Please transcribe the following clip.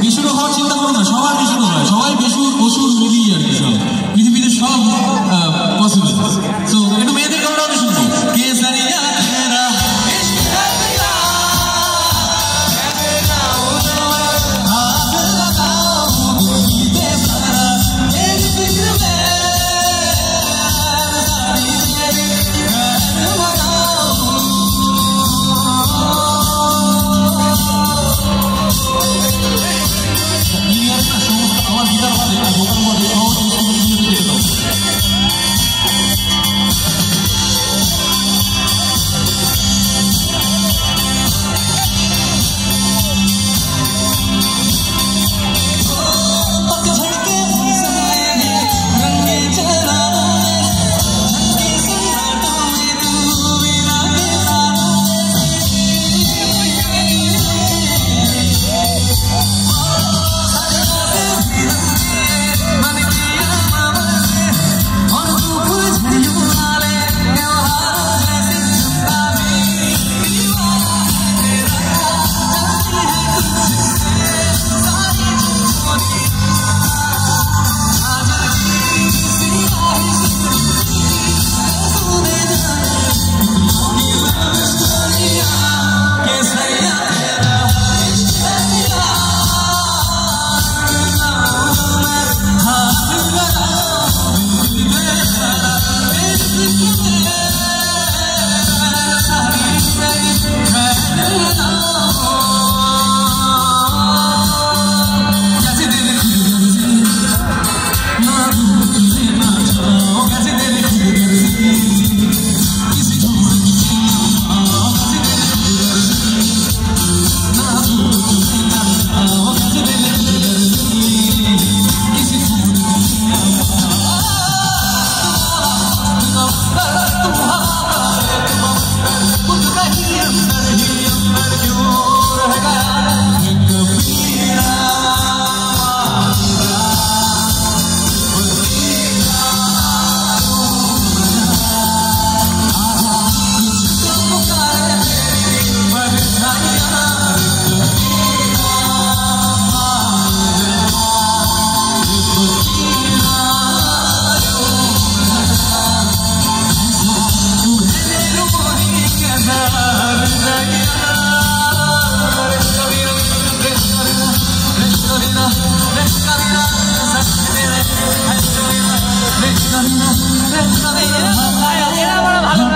বিশুরু হওয়ার চিন্তা করো না, সবাই বিশুরু হয়, সবাই বিশুর অসুর মিলিয়ে আর কি সব। I'm not going